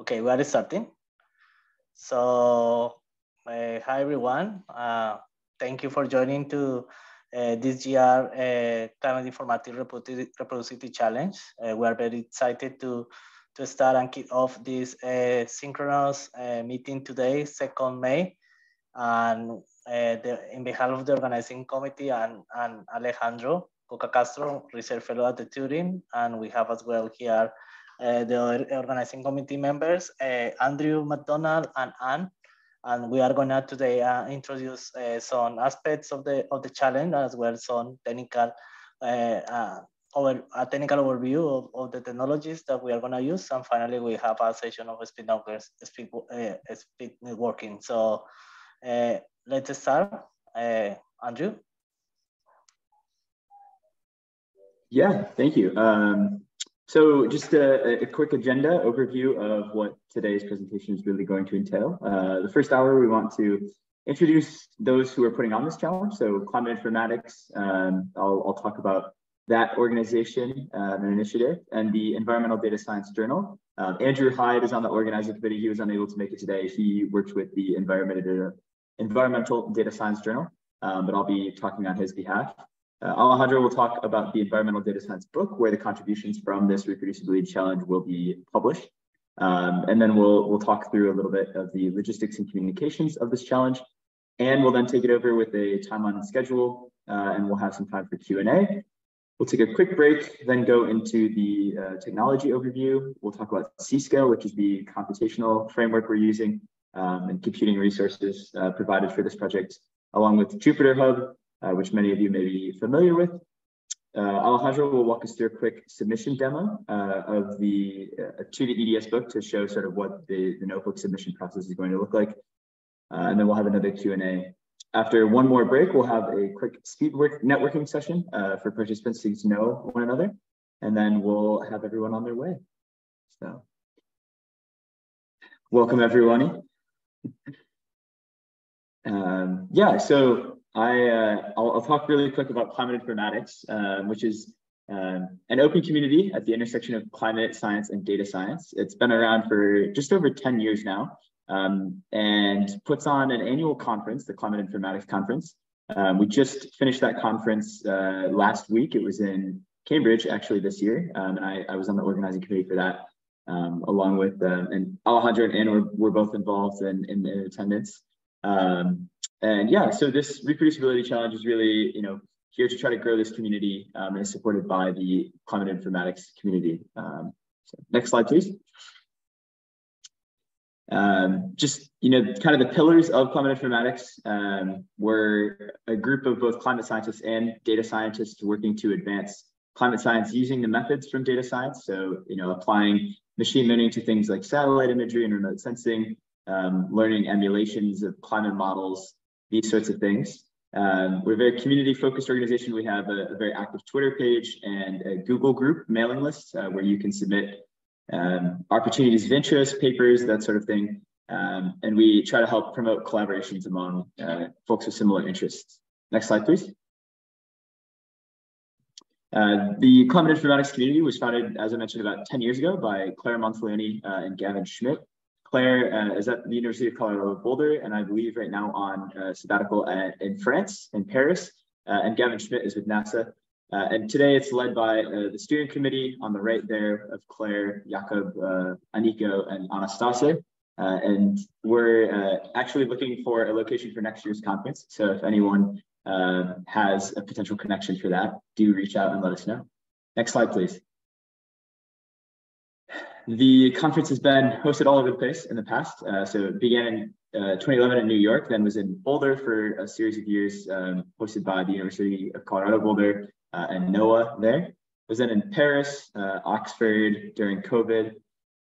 Okay, we are starting. So, uh, hi everyone. Uh, thank you for joining to uh, this year uh, Climate Informatics Reproducibility Challenge. Uh, we are very excited to, to start and kick off this uh, synchronous uh, meeting today, 2nd May. And the, in behalf of the organizing committee and, and Alejandro Coca Castro, research fellow at the Turing, and we have as well here uh, the organizing committee members, uh, Andrew McDonald and Anne. And we are going to today uh, introduce some aspects of the of the challenge as well as some technical over a technical overview of, of the technologies that we are going to use. And finally, we have a session of speed networks, speed, uh, speed networking. So uh, let's start. Uh, Andrew? Yeah, thank you. Um, so just a, a, quick agenda overview of what today's presentation is really going to entail. Uh, the first hour, we want to introduce those who are putting on this challenge. So Climate Informatics, um, I'll, I'll, talk about that organization uh, and initiative and the Environmental Data Science Journal. Um, Andrew Hyde is on the organizing committee. He was unable to make it today. He works with the Environmental Data, Environmental Data Science Journal, um, but I'll be talking on his behalf. Uh, Alejandro will talk about the environmental data science book where the contributions from this reproducibility challenge will be published. Um, and then we'll, we'll talk through a little bit of the logistics and communications of this challenge. And we'll then take it over with a timeline and schedule, uh, and we'll have some time for Q&A. We'll take a quick break, then go into the uh, technology overview. We'll talk about Cisco, which is the computational framework we're using, um, and computing resources uh, provided for this project, along with Jupyter Hub, which many of you may be familiar with. Uh, Alejandro will walk us through a quick submission demo uh, of the uh, to the EDS book to show sort of what the, the notebook submission process is going to look like. Uh, and then we'll have another Q&A. After one more break, we'll have a quick speed work networking session uh, for participants to know one another. And then we'll have everyone on their way. So welcome everyone. um, yeah, so I, uh, I'll, I'll, talk really quick about climate informatics, um, which is um, an open community at the intersection of climate science and data science. It's been around for just over 10 years now um, and puts on an annual conference, the Climate Informatics Conference. Um, we just finished that conference uh, last week. It was in Cambridge actually this year, um, and I, I, was on the organizing committee for that, um, along with and Alejandro and Anne were, were both involved in, in, in attendance. Um, and yeah, so this reproducibility challenge is really, you know, here to try to grow this community um, and is supported by the climate informatics community. Um, so next slide, please. Um, just, you know, kind of the pillars of climate informatics um, were a group of both climate scientists and data scientists working to advance climate science using the methods from data science. So, you know, applying machine learning to things like satellite imagery and remote sensing, um, learning emulations of climate models, these sorts of things. Um, we're a very community focused organization. We have a, a, very active Twitter page and a Google group mailing list uh, where you can submit um, opportunities of interest, papers, that sort of thing. Um, and we try to help promote collaborations among uh, folks with similar interests. Next slide, please. Uh, the climate informatics community was founded, as I mentioned, about 10 years ago by Claire Monteleoni uh, and Gavin Schmidt. Claire uh, is at the University of Colorado Boulder, and I believe right now on uh, sabbatical at, in France, in Paris. Uh, and Gavin Schmidt is with NASA. Uh, and today it's led by uh, the steering committee on the right there of Claire, Jakob, uh, Aniko, and Anastasia. and we're actually looking for a location for next year's conference. So if anyone has a potential connection for that, do reach out and let us know. Next slide, please. The conference has been hosted all over the place in the past. Uh, so it began in uh, 2011 in New York, then was in Boulder for a series of years, um, hosted by the University of Colorado Boulder uh, and NOAA there. Was then in Paris, uh, Oxford during COVID.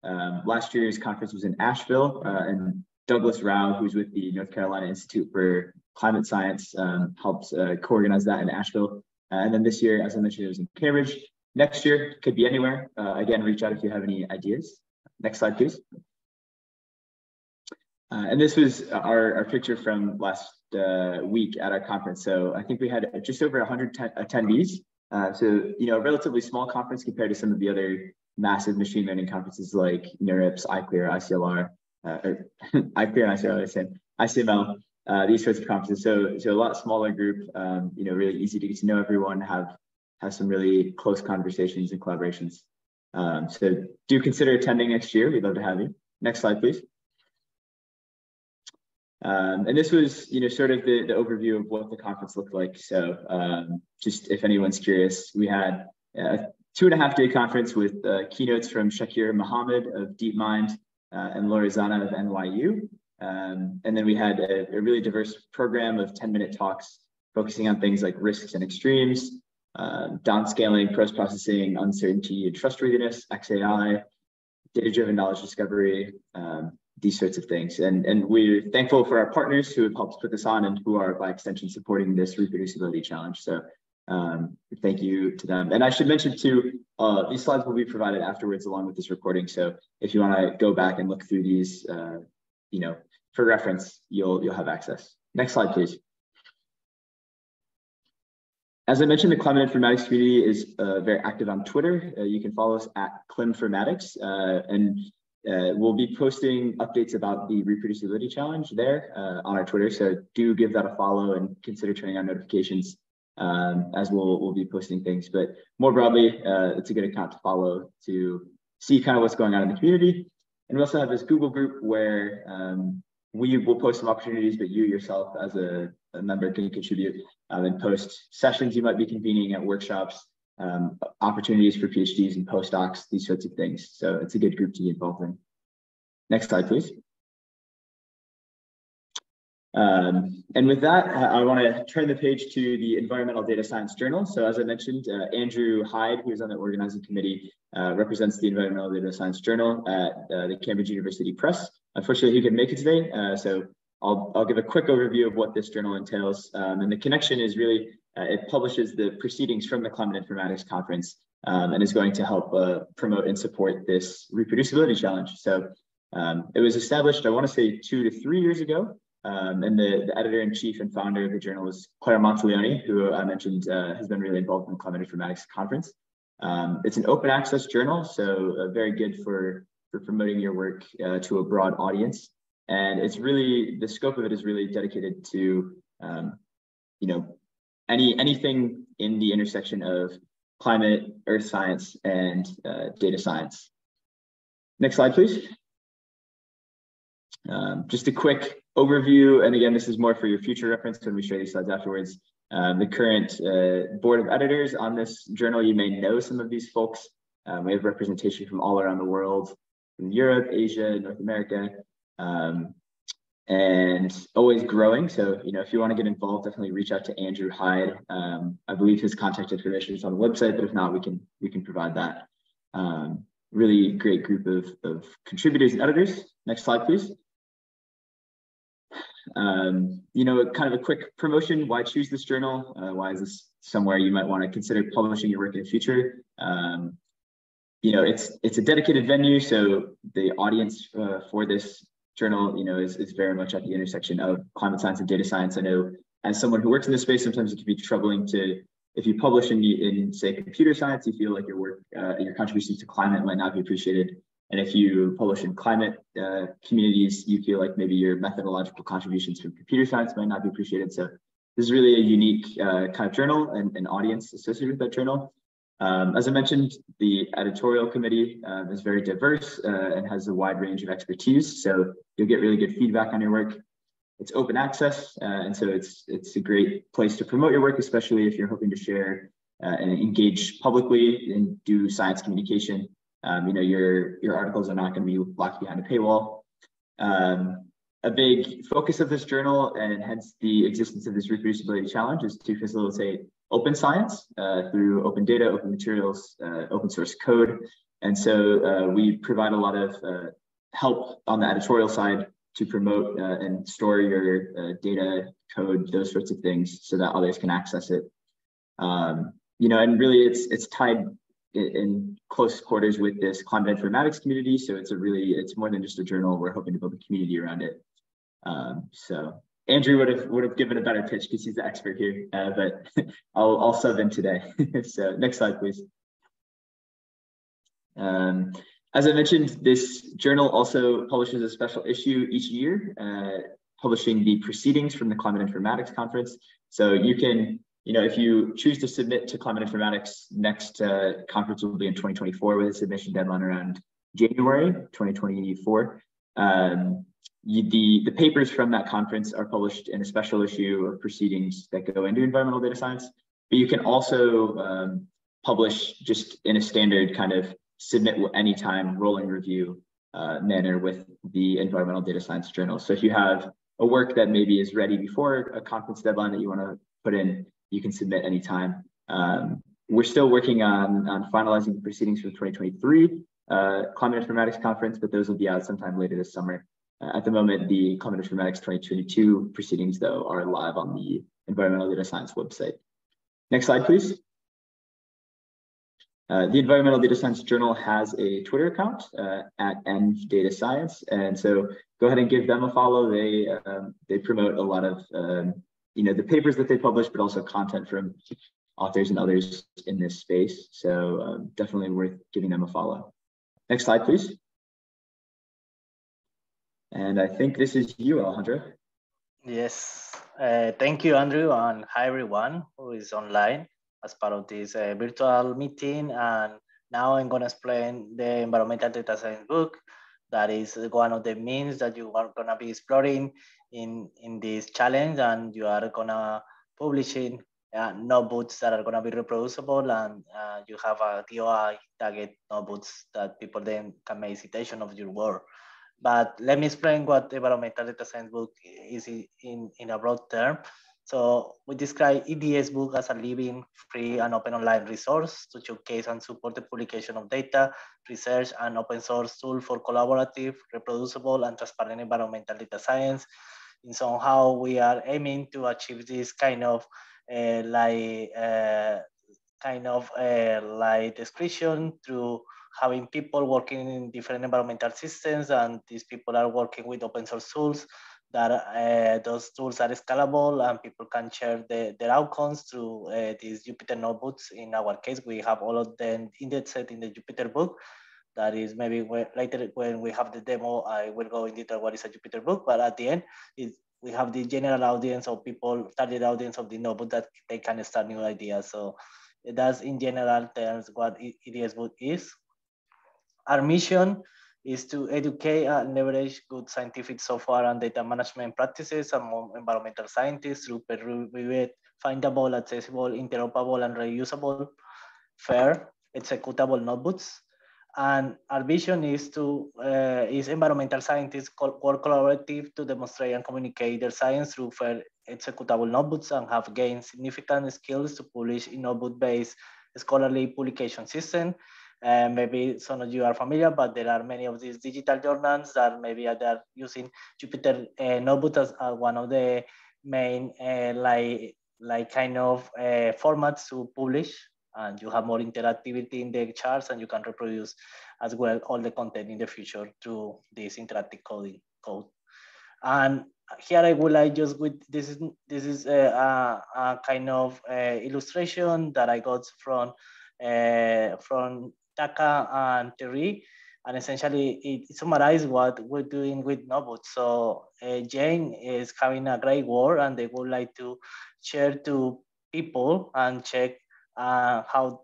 Um, last year's conference was in Asheville, uh, and Douglas Rao, who's with the North Carolina Institute for Climate Science, um, helped uh, co-organize that in Asheville. and then this year, as I mentioned, it was in Cambridge. Next year could be anywhere. Uh, again, reach out if you have any ideas. Next slide, please. Uh, and this was our, our picture from last uh, week at our conference. So I think we had just over 100 attendees. Uh, so, you know, a relatively small conference compared to some of the other massive machine learning conferences like NeurIPS, iClear, ICLR, uh, or iClear, ICLR, ICML, uh, these sorts of conferences. So, so a lot smaller group, um, you know, really easy to get to know everyone, have have some really close conversations and collaborations. Um, so do consider attending next year. We'd love to have you. Next slide, please. Um, and this was, you know, sort of the, the overview of what the conference looked like. So um, just if anyone's curious, we had a two and a half day conference with uh, keynotes from Shakir Mohamed of DeepMind uh, and Zanna of NYU. Um, and then we had a, a, really diverse program of 10 minute talks focusing on things like risks and extremes, uh, downscaling, post processing, uncertainty and trustworthiness, XAI, data driven knowledge discovery, um, these sorts of things. And, and we're thankful for our partners who have helped put this on and who are by extension supporting this reproducibility challenge. So um, thank you to them. And I should mention too, uh, these slides will be provided afterwards along with this recording. So if you want to go back and look through these, uh, you know, for reference, you'll you'll have access. Next slide, please. As I mentioned, the climate informatics community is uh, very active on Twitter. Uh, you can follow us at Climformatics, uh, and uh, we'll be posting updates about the reproducibility challenge there uh, on our Twitter. So do give that a follow and consider turning on notifications um, as we'll, we'll be posting things. But more broadly, uh, it's a good account to follow to see kind of what's going on in the community. And we also have this Google group where um, we will post some opportunities, but you yourself as a, a member can contribute um, and post sessions you might be convening at workshops, um, opportunities for PhDs and postdocs, these sorts of things. So it's a good group to be involved in. Next slide, please. Um, and with that, I, I want to turn the page to the Environmental Data Science Journal. So as I mentioned, uh, Andrew Hyde, who is on the organizing committee, uh, represents the Environmental Data Science Journal at uh, the Cambridge University Press. Unfortunately, he couldn't make it today, uh, so I'll, I'll give a quick overview of what this journal entails. Um, and the connection is really, uh, it publishes the proceedings from the Climate Informatics Conference um, and is going to help uh, promote and support this reproducibility challenge. So um, it was established, I want to say two to three years ago. Um, and the, the editor in chief and founder of the journal is Claire Monteleoni, who I mentioned uh, has been really involved in the Climate Informatics Conference. Um, it's an open access journal, so uh, very good for, for promoting your work uh, to a broad audience. And it's really, the scope of it is really dedicated to, um, you know, any anything in the intersection of climate, earth science, and uh, data science. Next slide, please. Um, just a quick overview, and again, this is more for your future reference when we show these slides afterwards. Um, the current uh, board of editors on this journal, you may know some of these folks. Um, we have representation from all around the world, from Europe, Asia, North America, um, and always growing. So, you know, if you want to get involved, definitely reach out to Andrew Hyde. Um, I believe his contact information is on the website, but if not, we can we can provide that. Um, really great group of, of contributors and editors. Next slide, please. Um, you know, kind of a quick promotion. Why choose this journal? Uh, why is this somewhere you might want to consider publishing your work in the future? Um, you know, it's it's a dedicated venue, so the audience uh, for this journal, you know, is, is very much at the intersection of climate science and data science. I know as someone who works in this space, sometimes it can be troubling to, if you publish in, in say computer science, you feel like your work, uh, your contributions to climate might not be appreciated. And if you publish in climate uh, communities, you feel like maybe your methodological contributions from computer science might not be appreciated. So this is really a unique uh, kind of journal and an audience associated with that journal. Um, as I mentioned, the editorial committee um, is very diverse uh, and has a wide range of expertise. So you'll get really good feedback on your work. It's open access, uh, and so it's it's a great place to promote your work, especially if you're hoping to share uh, and engage publicly and do science communication. Um, you know, your, your articles are not going to be locked behind a paywall. Um, a big focus of this journal and hence the existence of this reproducibility challenge is to facilitate open science uh, through open data, open materials, uh, open source code. And so uh, we provide a lot of uh, help on the editorial side to promote uh, and store your uh, data, code, those sorts of things so that others can access it. Um, you know, and really it's, it's tied in, close quarters with this climate informatics community. So it's a really, it's more than just a journal. We're hoping to build a community around it. Um, so Andrew would have would have given a better pitch because he's the expert here, uh, but I'll, I'll sub in today. so next slide, please. Um, as I mentioned, this journal also publishes a special issue each year, uh, publishing the proceedings from the Climate Informatics Conference. So you can, you know, if you choose to submit to Climate Informatics, next uh, conference will be in 2024 with a submission deadline around January 2024. Um, the, the papers from that conference are published in a special issue of proceedings that go into environmental data science, but you can also um, publish just in a standard kind of submit anytime rolling review uh, manner with the environmental data science journal. So if you have a work that maybe is ready before a conference deadline that you want to put in, you can submit anytime. Um, we're still working on, on finalizing the proceedings for the 2023 uh, Climate Informatics Conference, but those will be out sometime later this summer. Uh, at the moment, the Climate Informatics 2022 proceedings, though, are live on the Environmental Data Science website. Next slide, please. Uh, the Environmental Data Science Journal has a Twitter account uh, at Env Data Science, and so go ahead and give them a follow. They um, they promote a lot of um, you know the papers that they publish, but also content from authors and others in this space. So um, definitely worth giving them a follow. Next slide, please. And I think this is you, Alejandro. Yes, uh, thank you, Andrew, and hi everyone who is online as part of this uh, virtual meeting. And now I'm going to explain the environmental data science book. That is one of the means that you are going to be exploring in, in this challenge. And you are going to publishing uh, notebooks that are going to be reproducible. And uh, you have a DOI target notebooks that people then can make citation of your work. But let me explain what environmental data science book is in, in a broad term. So we describe EDS book as a living, free, and open online resource to showcase and support the publication of data, research, and open source tool for collaborative, reproducible, and transparent environmental data science. And somehow we are aiming to achieve this kind of uh, like uh, kind of uh, like description through having people working in different environmental systems, and these people are working with open source tools that uh, those tools are scalable and people can share the, their outcomes through uh, these Jupyter notebooks. In our case, we have all of them indexed in the Jupyter book. That is maybe later when we have the demo, I will go in detail what is a Jupyter book. But at the end, we have the general audience of people, target audience of the notebook that they can start new ideas. So that's in general terms what EDS book is. Our mission is to educate and leverage good scientific software and data management practices among environmental scientists through peer-reviewed, findable, accessible, interoperable, and reusable, fair, executable notebooks. And our vision is to uh, is environmental scientists work collaborative to demonstrate and communicate their science through fair executable notebooks and have gained significant skills to publish in notebook-based scholarly publication system uh, maybe some of you are familiar, but there are many of these digital journals that maybe are using Jupyter uh, Notebook as uh, one of the main uh, like like kind of uh, formats to publish. And you have more interactivity in the charts, and you can reproduce as well all the content in the future through this interactive coding code. And here I would like just with this is this is a, a, a kind of uh, illustration that I got from uh, from Taka and Terry, and essentially it, summarizes what we're doing with Notebook. So uh, Jane is having a great work and they would like to share to people and check uh, how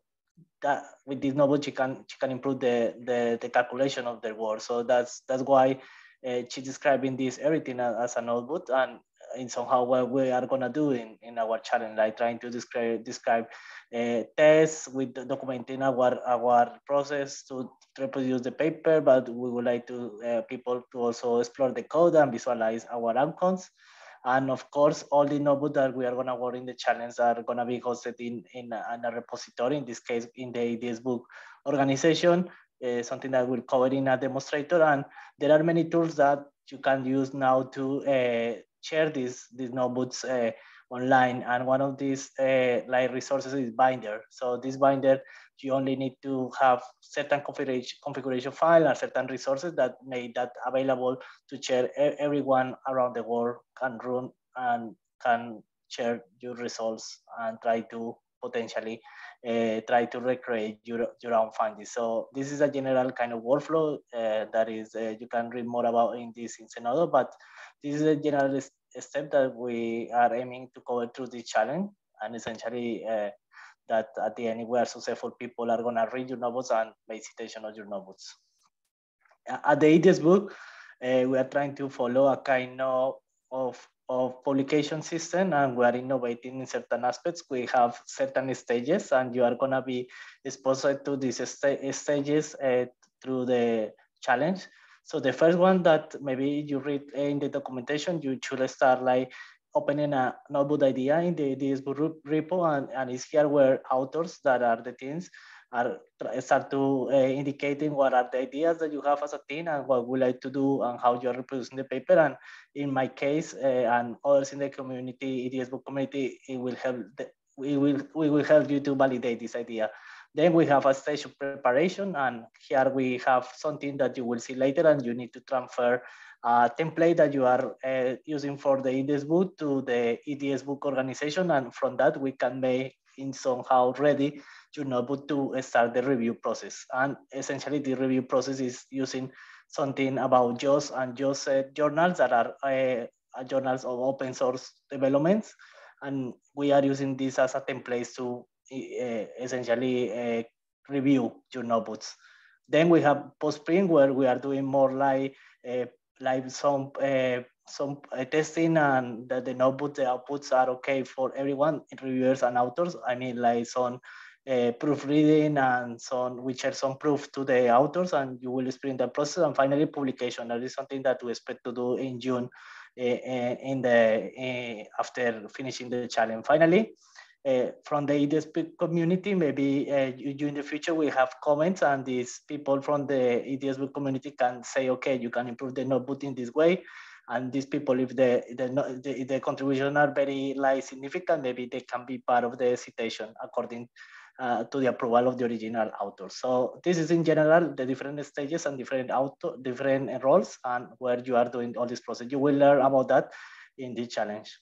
that with this notebook she can she can improve the, the, the calculation of their work. So that's that's why uh, she's describing this everything as, as a notebook and in somehow what we are gonna do in, in our challenge, like trying to describe describe uh, tests with documenting our our process to reproduce the paper, but we would like to uh, people to also explore the code and visualize our outcomes. And of course, all the notebooks that we are gonna work in the challenge are gonna be hosted in, in, a, in a repository, in this case, in the EDS book organization, uh, something that we'll cover in a demonstrator. And there are many tools that you can use now to uh, share these these notebooks uh, online. And one of these uh, like resources is Binder. So this Binder, you only need to have certain configuration configuration file and certain resources that made that available to share. Everyone around the world can run and can share your results and try to potentially uh, try to recreate your, your own findings. So this is a general kind of workflow uh, that is, uh, you can read more about in this in Zenodo, but this is a general step that we are aiming to cover through this challenge. And essentially uh, that at the end, we are successful, people are gonna read your notebooks and make citation of your notebooks. At the EDS book, uh, we are trying to follow a kind of, of of publication system and we are innovating in certain aspects. We have certain stages and you are gonna be exposed to these st stages uh, through the challenge. So the first one that maybe you read in the documentation, you should start like opening a notebook idea in the this repo and, and it's here where authors that are the teams are start to uh, indicating what are the ideas that you have as a team and what we like to do and how you're reproducing the paper. And in my case uh, and others in the community, EDS book community, it will help. The, we will we will help you to validate this idea. Then we have a stage of preparation, and here we have something that you will see later, and you need to transfer a template that you are uh, using for the EDS book to the EDS book organization, and from that we can make in somehow ready your notebook to start the review process. And essentially the review process is using something about JOSS and JOS uh, journals that are uh, journals of open source developments. And we are using this as a template to uh, essentially review your notebooks. Then we have post-print where we are doing more like like some some testing and that the notebook the outputs are okay for everyone, reviewers and authors. I mean like some uh, proofreading and so on, which are some proof to the authors and you will sprint the process and finally publication. That is something that we expect to do in June uh, in the uh, after finishing the challenge. Finally, uh, from the EDSB community, maybe uh, you, in the future we have comments and these people from the EDSB community can say, okay, you can improve the notebook in this way. And these people, if the, the, the, the contribution are very like significant, maybe they can be part of the citation according uh, to the approval of the original author. So this is in general the different stages and different auto, different roles and where you are doing all this process. You will learn about that in the challenge.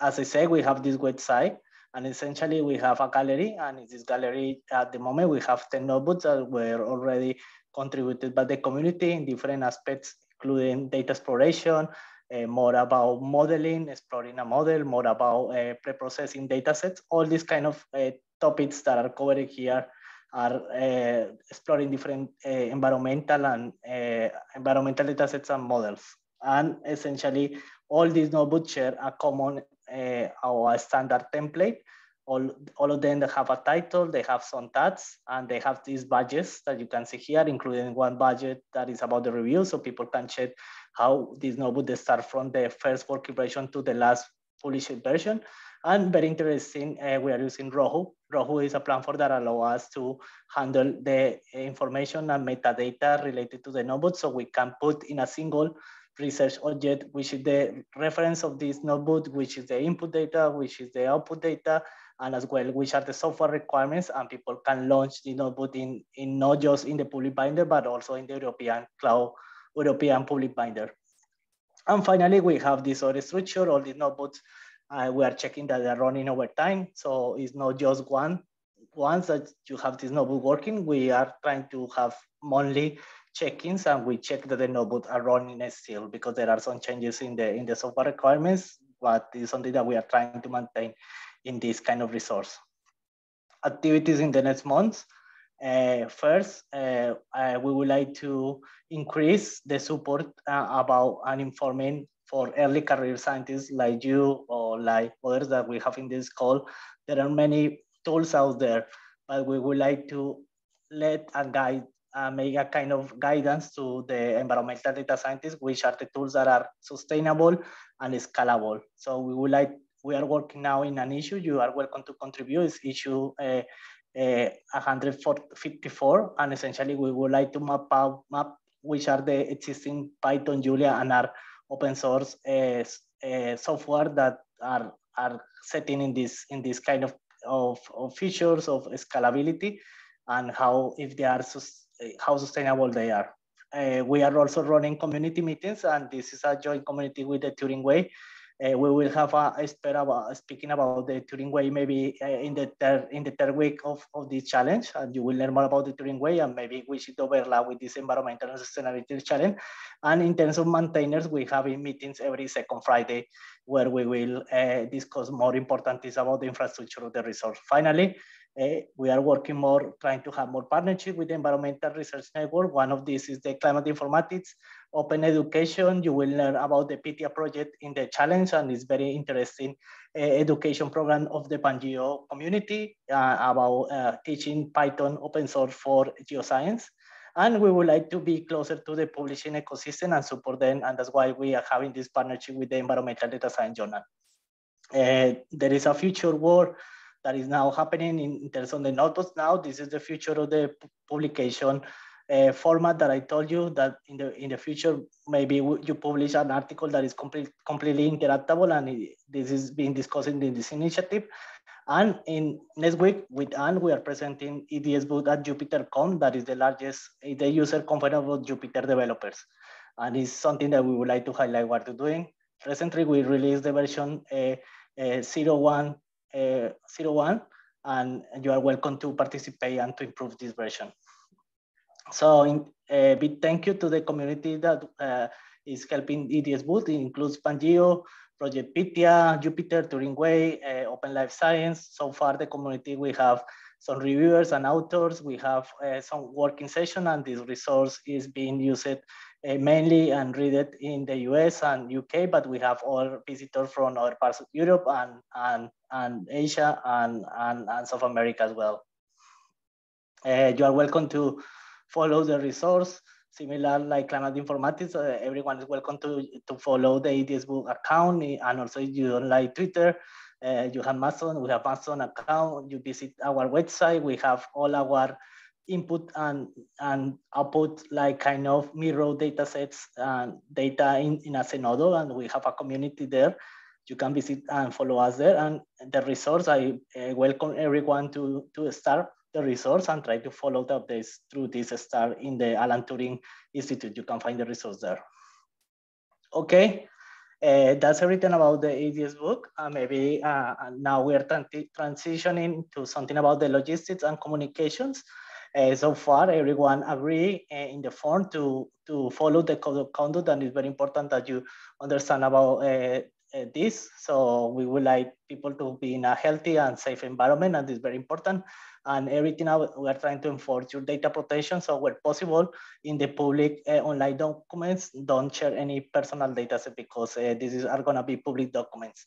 As I said, we have this website and essentially we have a gallery and in this gallery at the moment we have 10 notebooks that were already contributed by the community in different aspects, including data exploration, uh, more about modeling, exploring a model, more about uh, pre-processing data sets. All these kind of uh, topics that are covered here are uh, exploring different environmental and environmental data sets and models. And essentially, all these notebooks share a common or a standard template. All, all of them have a title, they have some tags, and they have these badges that you can see here, including one budget that is about the review, so people can check how this notebook start from the first working version to the last published version. And very interesting, uh, we are using RoHub. RoHub is a platform that allows us to handle the information and metadata related to the notebook. So we can put in a single research object, which is the reference of this notebook, which is the input data, which is the output data, and as well, which are the software requirements, and people can launch the notebook in, in not just in the public binder, but also in the European cloud European public binder. And finally, we have this other structure, all these notebooks. Uh, we are checking that they're running over time. So it's not just one. Once that you have this notebook working, we are trying to have monthly check-ins and we check that the notebooks are running still because there are some changes in the in the software requirements, but it's something that we are trying to maintain in this kind of resource. Activities in the next months. Uh, first, uh, uh, we would like to increase the support about and informing for early career scientists like you or like others that we have in this call. There are many tools out there, but we would like to let and guide, uh, make a kind of guidance to the environmental data scientists, which are the tools that are sustainable and scalable. So we would like, we are working now in an issue, you are welcome to contribute, it's issue uh, uh, 154, and essentially we would like to map out map which are the existing Python, Julia, and R open source uh, uh, software that are are setting in this in this kind of, of, of features of scalability and how if they are how sustainable they are. Uh, we are also running community meetings, and this is a joint community with the Turing Way. Uh, we will have a expert about speaking about the Turing Way maybe uh, in the third in the third week of, of this challenge, and you will learn more about the Turing Way, and maybe we should overlap with this environmental and sustainability challenge. And in terms of maintainers, we have meetings every second Friday where we will uh, discuss more important things about the infrastructure of the resource. Finally, uh, we are working more, trying to have more partnership with the Environmental Research Network. One of these is the Climate Informatics Open Education. You will learn about the Pythia project in the challenge, and it's very interesting uh, education program of the Pangeo community uh, about uh, teaching Python open source for geoscience. And we would like to be closer to the publishing ecosystem and support them. And that's why we are having this partnership with the Environmental Data Science Journal. Uh, there is a future war that is now happening in, terms of the notebooks now. This is the future of the publication uh, format that I told you that in the in the future maybe you publish an article that is complete, completely interactable and it, this is being discussed in this initiative. And in next week with Anne, we are presenting EDS book at JupyterCon, that is the largest the user conference of Jupyter developers. And it's something that we would like to highlight what we're doing. Recently, we released the version uh, uh, 01 uh, 01, and you are welcome to participate and to improve this version. So in, a big thank you to the community that uh, is helping EDS Book. It includes Pangeo, Project Pythia, Jupyter, Turing Way, uh, Open Life Science. So far the community, we have some reviewers and authors. We have uh, some working session and this resource is being used uh, mainly and read it in the US and UK, but we have all visitors from other parts of Europe and, and, and Asia and, and, and South America as well. Uh, you are welcome to follow the resource, similar like climate informatics, uh, everyone is welcome to, to follow the EDS book account and also if you don't like Twitter, uh, you have Mastodon, we have Mastodon account, you visit our website, we have all our input and, and output like kind of mirror data sets and data in, in a and we have a community there. You can visit and follow us there. And the resource, I uh, welcome everyone to, to start the resource and try to follow the updates through this start in the Alan Turing Institute. You can find the resource there. Okay, uh, that's everything about the EDS book. Uh, maybe uh, now we're transitioning to something about the logistics and communications. Uh, so far, everyone agree uh, in the form to, to follow the code of conduct and it's very important that you understand about uh, this. So we would like people to be in a healthy and safe environment and it's very important. And everything we are trying to enforce your data protection. So where possible in the public online documents, don't share any personal data set because this is, are gonna be public documents.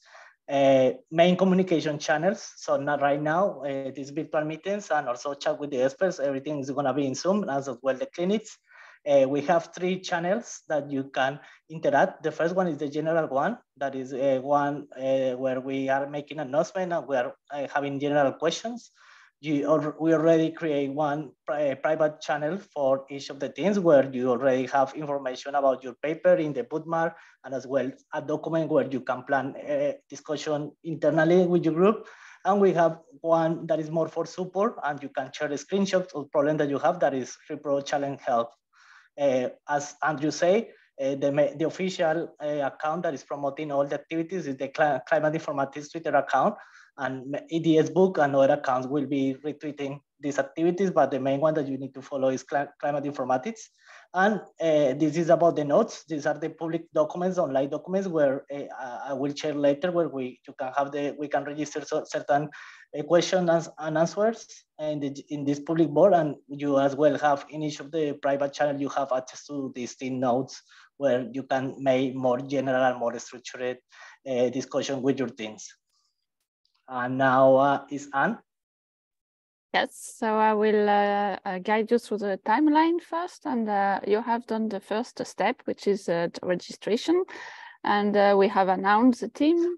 Uh, main communication channels. So not right now, uh, these virtual meetings and also chat with the experts, everything is gonna be in Zoom as well the clinics. Uh, we have three channels that you can interact. The first one is the general one, that is uh, one uh, where we are making an announcement and we are uh, having general questions you we already create one pri private channel for each of the teams where you already have information about your paper in the bookmark and as well a document where you can plan a discussion internally with your group. And we have one that is more for support and you can share the screenshots of problem that you have that is Repro Challenge Help. Uh, as Andrew say, uh, the, the official uh, account that is promoting all the activities is the Climate Informatics Twitter account and EDS book and other accounts will be retweeting these activities, but the main one that you need to follow is climate informatics. And uh, this is about the notes. These are the public documents, online documents where uh, I will share later where we you can have the, we can register certain uh, questions and answers in, the, in this public board. And you as well have in each of the private channel, you have access to these notes where you can make more general and more structured uh, discussion with your teams. And now uh, is Anne. Yes, so I will uh, uh, guide you through the timeline first, and uh, you have done the first step, which is uh, registration, and uh, we have announced the team,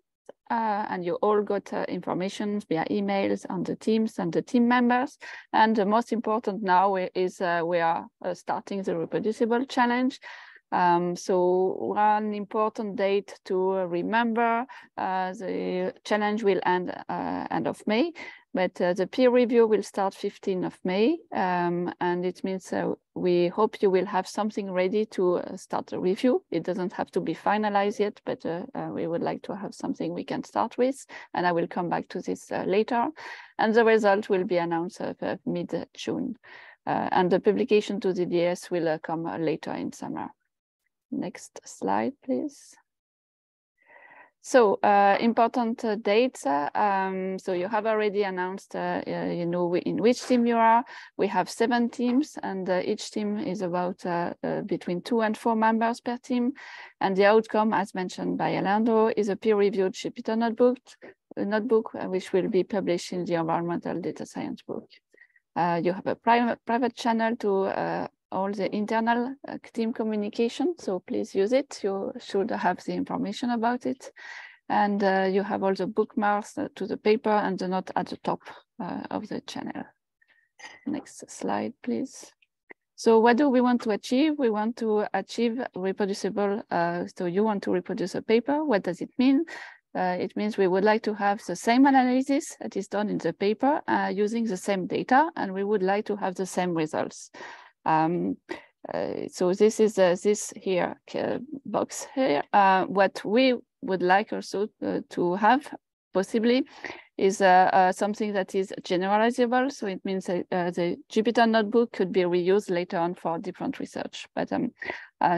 and you all got information via emails on the teams and the team members. And the most important now is we are starting the reproducible challenge, um, so one important date to remember, uh, the challenge will end uh, end of May. But uh, the peer review will start 15th of May, um, and it means uh, we hope you will have something ready to uh, start the review. It doesn't have to be finalized yet, but uh, uh, we would like to have something we can start with, and I will come back to this later. And the result will be announced mid-June, and the publication to the DS will come later in summer. Next slide, please. So uh, important uh, dates. Um, so you have already announced, uh, uh you know, in which team you are. We have seven teams and uh, each team is about uh, between two and four members per team. And the outcome, as mentioned by Alejandro, is a peer-reviewed Jupyter notebook, notebook which will be published in the environmental data science book. you have a private, private channel to all the internal uh, team communication. So please use it. You should have the information about it. And uh, you have all the bookmarks uh, to the paper and the note at the top uh, of the channel. Next slide, please. So what do we want to achieve? We want to achieve reproducible. Uh, so you want to reproduce a paper. What does it mean? Uh, it means we would like to have the same analysis that is done in the paper uh, using the same data, and we would like to have the same results. Um, uh, so this is uh, this here uh, box here. Uh, what we would like also uh, to have possibly is uh, something that is generalizable. So it means the Jupyter notebook could be reused later on for different research. But um,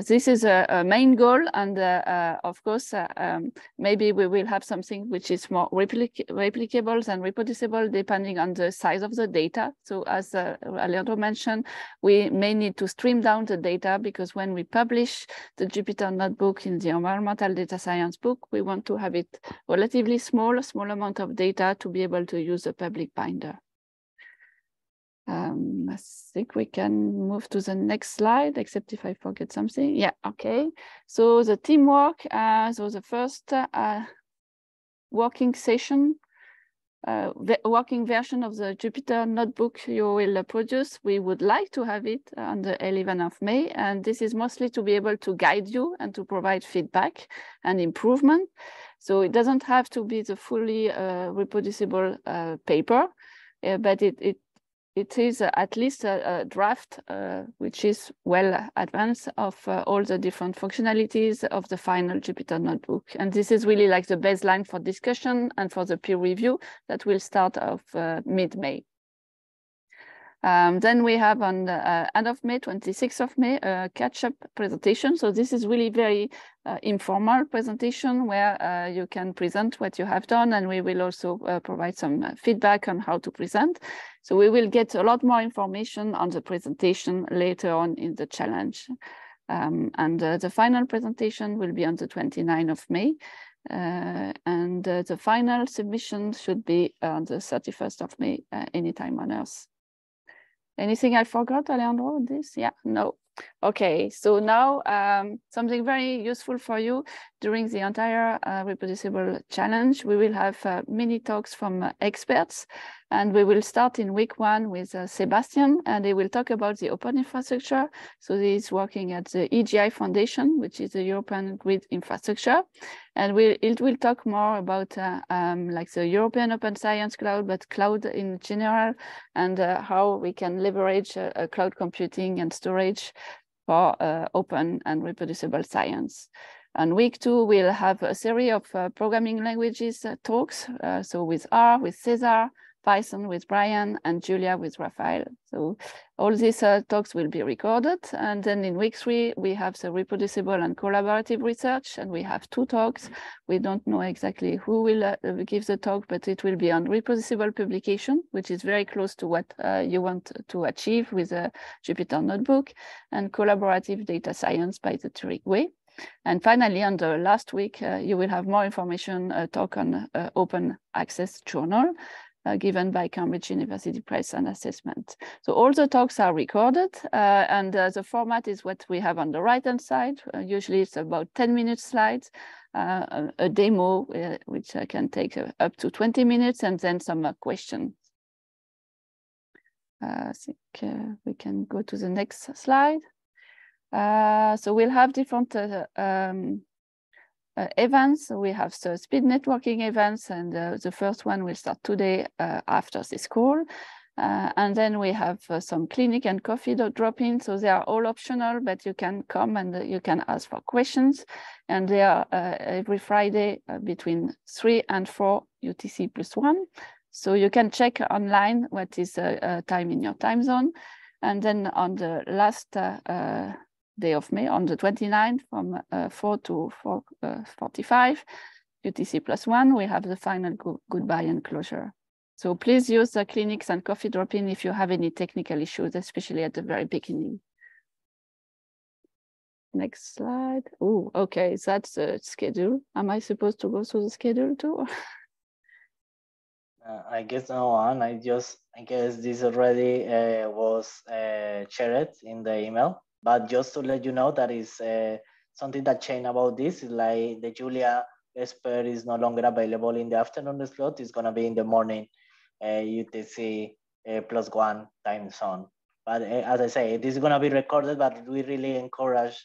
this is a, a, main goal, and uh, uh, of course, uh, um, maybe we will have something which is more replic replicable and reproducible depending on the size of the data. So as uh, Alejandro mentioned, we may need to stream down the data because when we publish the Jupyter notebook in the environmental data science book, we want to have it relatively small, a small amount of data to be able to use a public binder. Um, I think we can move to the next slide, except if I forget something. Yeah, okay. So the teamwork, uh, so the first uh, working session, uh, working version of the Jupyter notebook you will produce, we would like to have it on the 11th of May. And this is mostly to be able to guide you and to provide feedback and improvement. So it doesn't have to be the fully uh, reproducible uh, paper, uh, but it, it it is uh, at least a, a draft uh, which is well advanced of uh, all the different functionalities of the final Jupyter notebook. And this is really like the baseline for discussion and for the peer review that will start of uh, mid-May. Um, then we have on the uh, end of May, 26th of May, a catch-up presentation. So this is really very uh, informal presentation where uh, you can present what you have done and we will also uh, provide some uh, feedback on how to present. So we will get a lot more information on the presentation later on in the challenge. Um, and uh, the final presentation will be on the 29th of May. And the final submission should be on the 31st of May, anytime on Earth. Anything I forgot, Alejandro, this? Yeah, no. Okay, so now um, something very useful for you during the entire uh, reproducible challenge. We will have uh, mini talks from uh, experts and we will start in week one with uh, Sebastian and he will talk about the open infrastructure. So he's working at the EGI Foundation, which is the European Grid Infrastructure. And we'll, it will talk more about uh, um, like the European Open Science Cloud, but cloud in general, and how we can leverage cloud computing and storage for uh, open and reproducible science. And week two, we'll have a series of uh, programming languages uh, talks. Uh, so with R, with Cesar, Python with Brian, and Julia with Raphael. So all these uh, talks will be recorded. And then in week three, we have the reproducible and collaborative research, and we have two talks. We don't know exactly who will uh, give the talk, but it will be on reproducible publication, which is very close to what uh, you want to achieve with a Jupyter notebook, and collaborative data science by the Turing way. And finally, on the last week, uh, you will have more information, uh, talk on uh, open access journal, uh, given by Cambridge University Press and Assessment. So all the talks are recorded uh, and uh, the format is what we have on the right hand side. Usually it's about 10 minute slides, a, a, demo which can take up to 20 minutes and then some questions. I think we can go to the next slide. So we'll have different um, uh, events. We have the speed networking events, and uh, the first one will start today uh, after this call. Uh, and then we have uh, some clinic and coffee drop-in. So they are all optional, but you can come and uh, you can ask for questions. And they are every Friday between 3 and 4 UTC plus 1. So you can check online what is the time in your time zone. And then on the last day of May, on the 29th, from 4 to 4.45, UTC plus 1, we have the final go goodbye and closure. So please use the clinics and coffee drop-in if you have any technical issues, especially at the very beginning. Next slide. Oh, okay, that's the schedule. Am I supposed to go through the schedule too? uh, I guess no one. I just, I guess this already uh, was uh, shared in the email. But just to let you know, that is uh, something that changed about this. Is like the Julia expert is no longer available in the afternoon slot. It's gonna be in the morning UTC plus one time zone. But as I say, this is going to be recorded, but we really encourage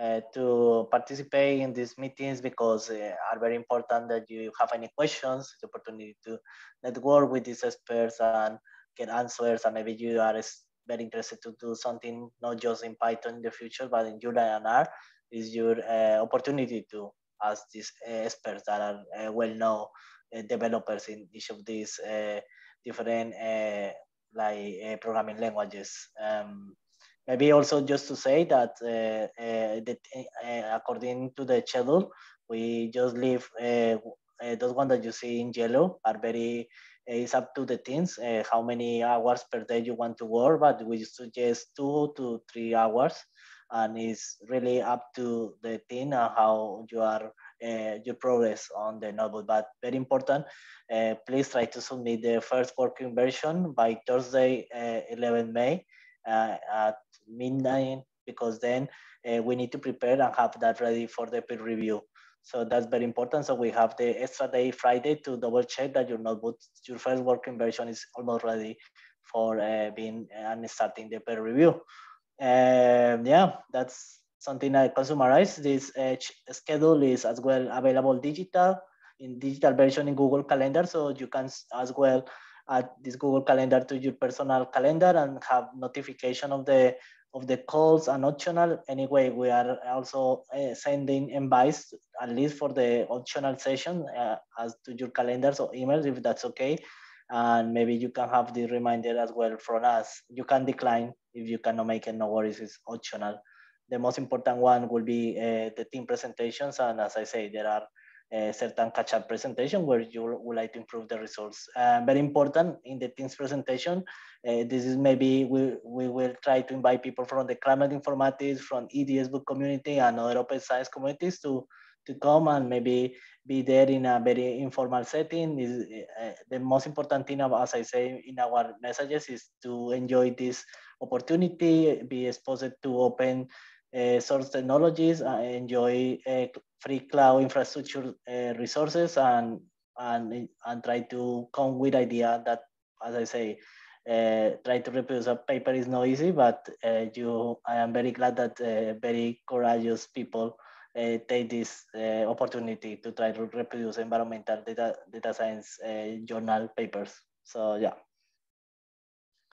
uh, to participate in these meetings because uh, are very important that you have any questions, the opportunity to network with these experts and get answers. And maybe you are very interested to do something, not just in Python in the future, but in Julia and R, is your uh, opportunity to ask these experts that are well-known developers in each of these different like programming languages. Um, maybe also just to say that, uh, uh, uh, according to the schedule, we just leave those ones that you see in yellow are very it's up to the teams uh, how many hours per day you want to work, but we suggest two to three hours, and it's really up to the team and how you are uh, your progress on the notebook. But very important, uh, please try to submit the first working version by Thursday, uh, 11 May at midnight, because then we need to prepare and have that ready for the peer review. So that's very important. So we have the extra day Friday to double check that your notebook, your first working version is almost ready for uh, being and starting the peer review. Um, yeah, that's something I can summarize. This uh, schedule is as well available digital in digital version in Google Calendar. So you can as well add this Google Calendar to your personal calendar and have notification of the of the calls and optional. Anyway, we are also uh, sending invites at least for the optional session uh, as to your calendars or emails if that's okay. And maybe you can have the reminder as well from us. You can decline if you cannot make it, no worries, it's optional the most important one will be uh, the team presentations. And as I say, there are uh, certain catch-up presentation where you would like to improve the results. Uh, very important in the team's presentation, uh, this is maybe we, we will try to invite people from the climate informatics, from EDS book community and other open science communities to, to come and maybe be there in a very informal setting. Is uh, the most important thing, as I say in our messages, is to enjoy this opportunity, be exposed to open uh, source technologies, I enjoy uh, free cloud infrastructure uh, resources, and and and try to come with idea that, as I say, uh, try to reproduce a paper is not easy, but uh, you, I am very glad that uh, very courageous people take this opportunity to try to reproduce environmental data data science journal papers. So yeah.